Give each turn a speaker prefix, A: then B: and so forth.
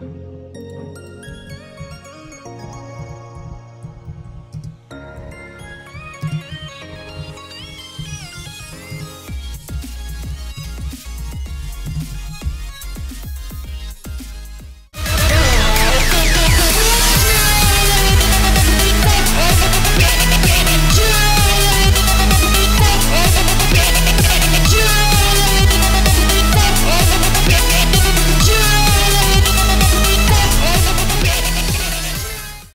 A: Bye.